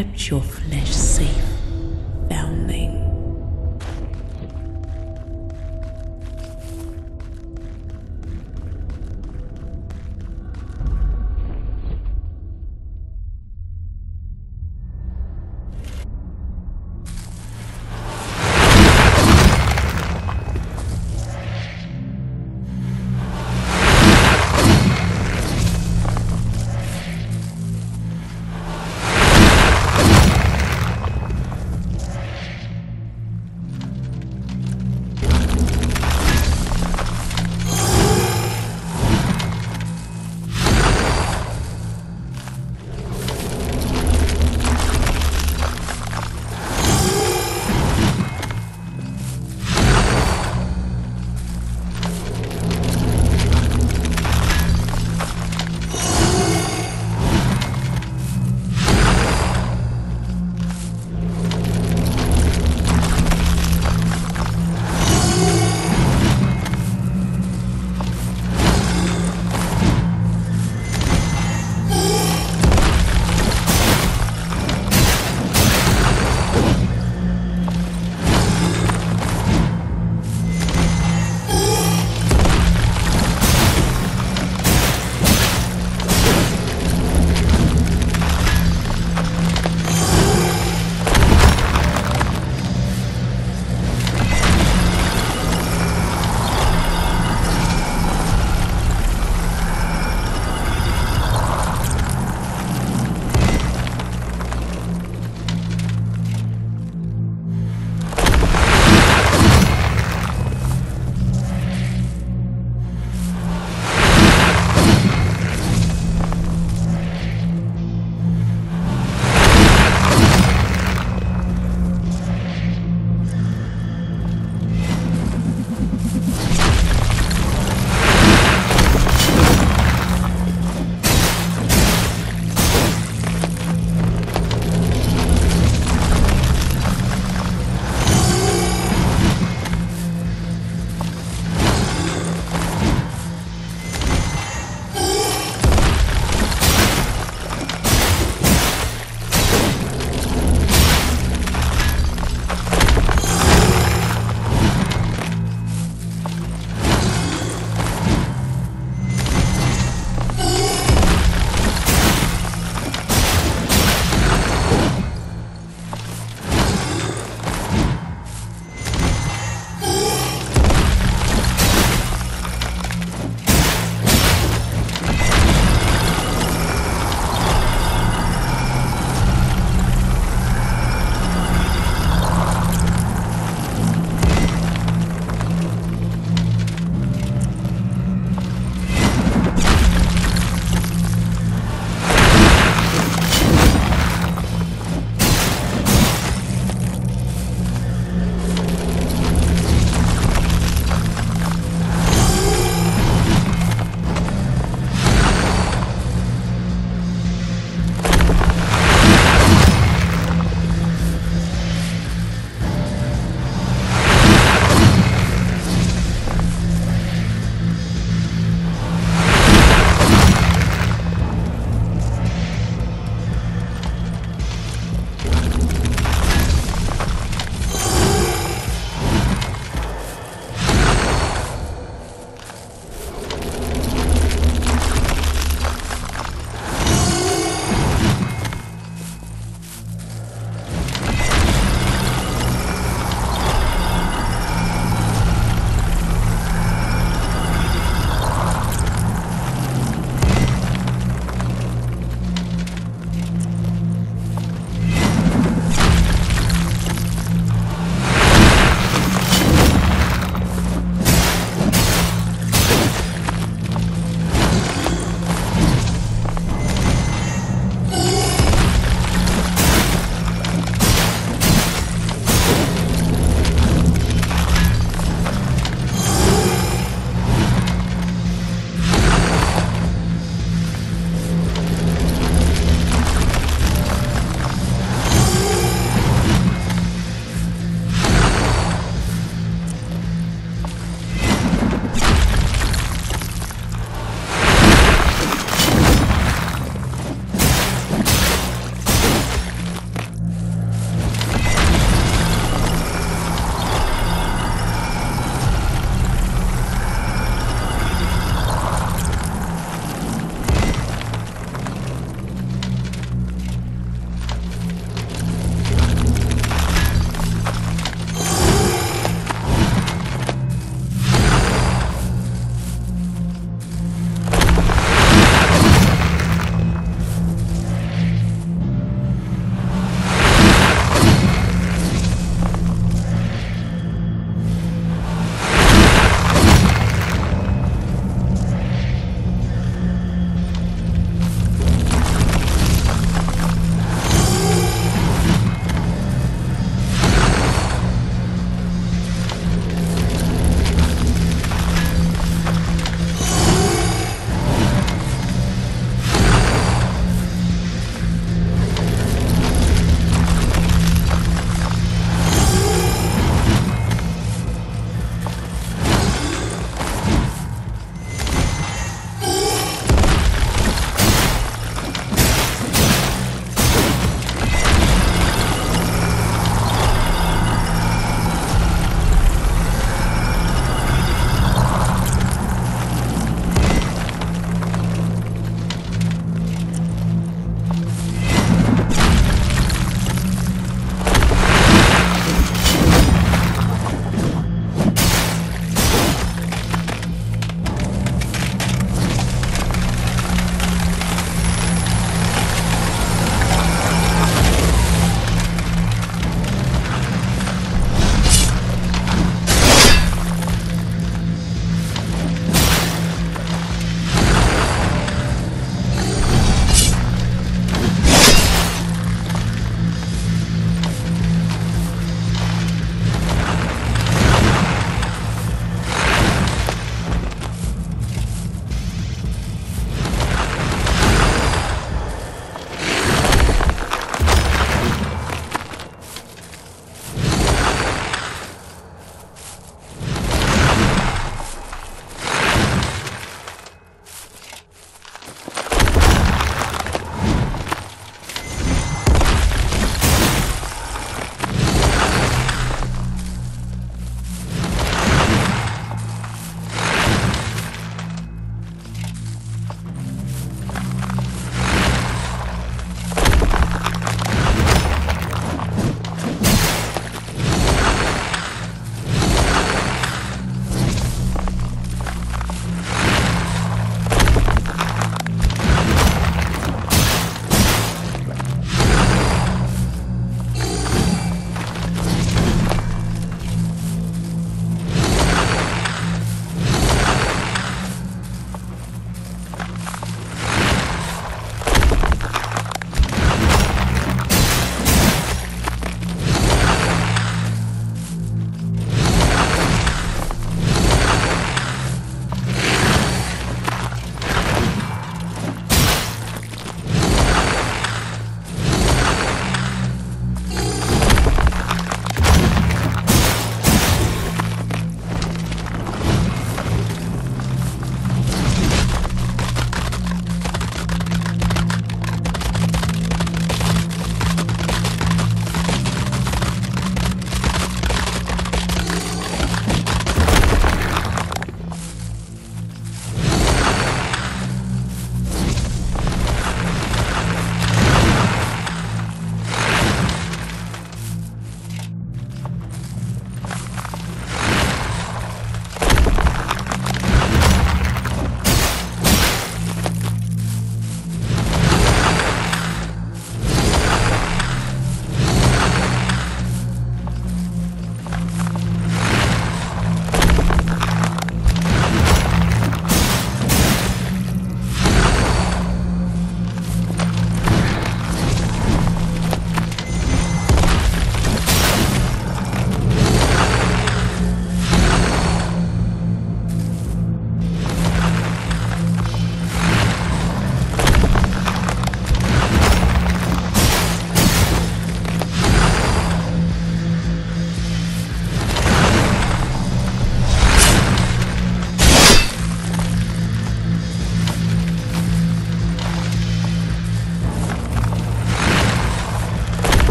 kept your flesh safe.